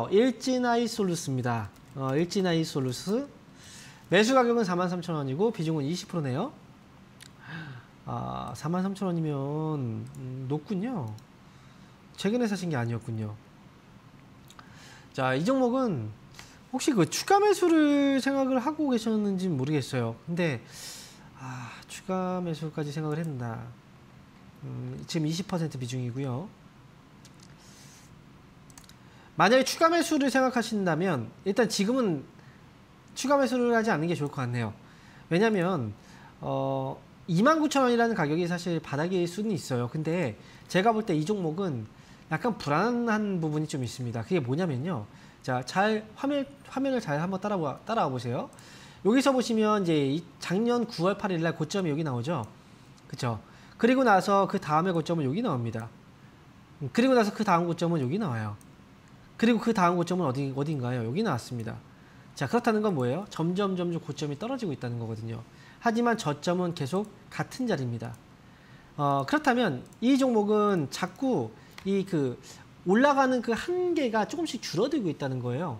어, 일진아이솔루스입니다. 어, 일진아이솔루스 매수 가격은 43,000원이고 비중은 20%네요. 아, 43,000원이면 음, 높군요. 최근에 사신 게 아니었군요. 자, 이 종목은 혹시 그 추가 매수를 생각을 하고 계셨는지 모르겠어요. 근데 아, 추가 매수까지 생각을 했나? 음, 지금 20% 비중이고요. 만약에 추가 매수를 생각하신다면 일단 지금은 추가 매수를 하지 않는 게 좋을 것 같네요. 왜냐하면 어, 29,000원이라는 가격이 사실 바닥일 수는 있어요. 근데 제가 볼 때 이 종목은 약간 불안한 부분이 좀 있습니다. 그게 뭐냐면요. 자, 잘 화면 화면을 잘 한번 따라와 따라와 보세요. 여기서 보시면 이제 이 작년 9월 8일 날 고점이 여기 나오죠. 그렇죠? 그리고 나서 그 다음에 고점은 여기 나옵니다. 음, 그리고 나서 그 다음 고점은 여기 나와요. 그리고 그 다음 고점은 어디, 어딘가요? 여기 나왔습니다. 자, 그렇다는 건 뭐예요? 점점 점점 고점이 떨어지고 있다는 거거든요. 하지만 저점은 계속 같은 자리입니다. 어, 그렇다면 이 종목은 자꾸 이 그 올라가는 그 한계가 조금씩 줄어들고 있다는 거예요.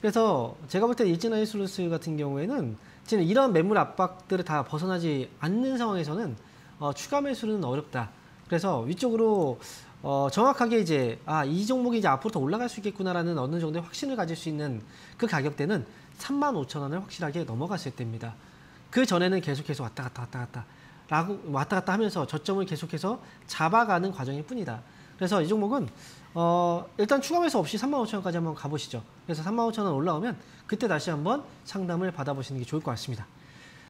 그래서 제가 볼 때 일진아이솔루스 같은 경우에는 지금 이런 매물 압박들을 다 벗어나지 않는 상황에서는 어, 추가 매수는 어렵다. 그래서 위쪽으로 어, 정확하게 이제 아, 이 종목이 이제 앞으로 더 올라갈 수 있겠구나라는 어느 정도의 확신을 가질 수 있는 그 가격대는 35,000원을 확실하게 넘어갔을 때입니다. 그 전에는 계속해서 왔다 갔다 왔다 갔다 라고 왔다 갔다 하면서 저점을 계속해서 잡아가는 과정일 뿐이다. 그래서 이 종목은 어, 일단 추가 매수 없이 35,000원까지 한번 가보시죠. 그래서 35,000원 올라오면 그때 다시 한번 상담을 받아보시는 게 좋을 것 같습니다.